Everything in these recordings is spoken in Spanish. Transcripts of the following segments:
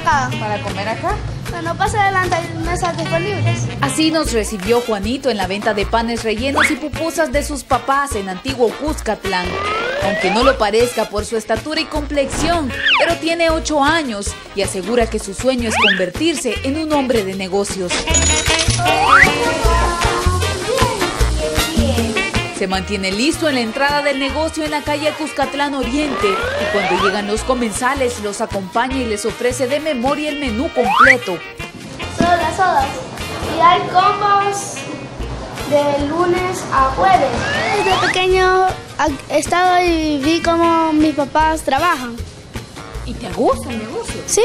acá. ¿Para comer acá? Bueno, pasa adelante, hay mesas disponibles. Así nos recibió Juanito en la venta de panes rellenos y pupusas de sus papás en Antiguo Cuscatlán. Aunque no lo parezca por su estatura y complexión, pero tiene 8 años y asegura que su sueño es convertirse en un hombre de negocios. Se mantiene listo en la entrada del negocio en la calle Cuscatlán Oriente y cuando llegan los comensales los acompaña y les ofrece de memoria el menú completo. Solo las sodas. Y hay combos de lunes a jueves. Desde pequeño he estado y vi cómo mis papás trabajan. ¿Y te gusta el negocio? Sí.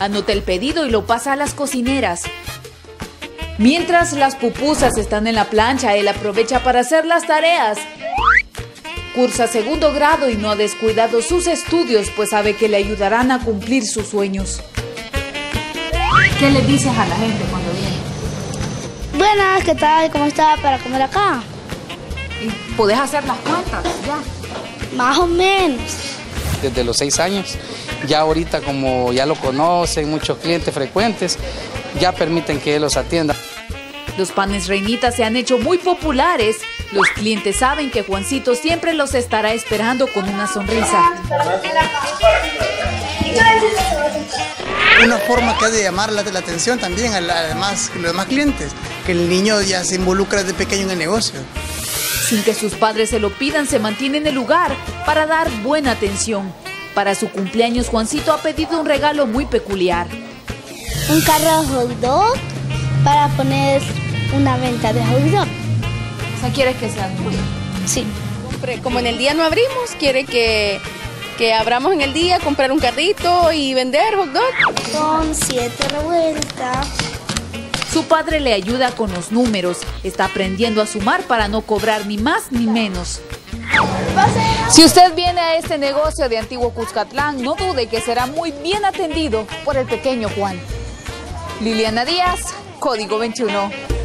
Anota el pedido y lo pasa a las cocineras. Mientras las pupusas están en la plancha, él aprovecha para hacer las tareas. Cursa segundo grado y no ha descuidado sus estudios, pues sabe que le ayudarán a cumplir sus sueños. ¿Qué le dices a la gente cuando viene? Buenas, ¿qué tal? ¿Cómo está para comer acá? ¿Y podés hacer las cuentas ya? Más o menos. Desde los seis años. Ya ahorita como ya lo conocen, muchos clientes frecuentes, ya permiten que él los atienda. Los panes reinitas se han hecho muy populares. Los clientes saben que Juancito siempre los estará esperando con una sonrisa. Una forma que ha de llamar la, la atención también a, la, demás, los demás clientes, que el niño ya se involucra desde pequeño en el negocio. Sin que sus padres se lo pidan, se mantiene en el lugar para dar buena atención. Para su cumpleaños, Juancito ha pedido un regalo muy peculiar. Un carro de hot dog para poner una venta de hot dog. O sea, ¿quieres que sea muy? Sí. Como en el día no abrimos, quiere que, que abramos en el día, comprar un carrito y vender hot dog. Son siete revueltas. Su padre le ayuda con los números. Está aprendiendo a sumar para no cobrar ni más ni menos. Si usted viene a este negocio de Antiguo Cuscatlán, no dude que será muy bien atendido por el pequeño Juan. Liliana Díaz, Código 21.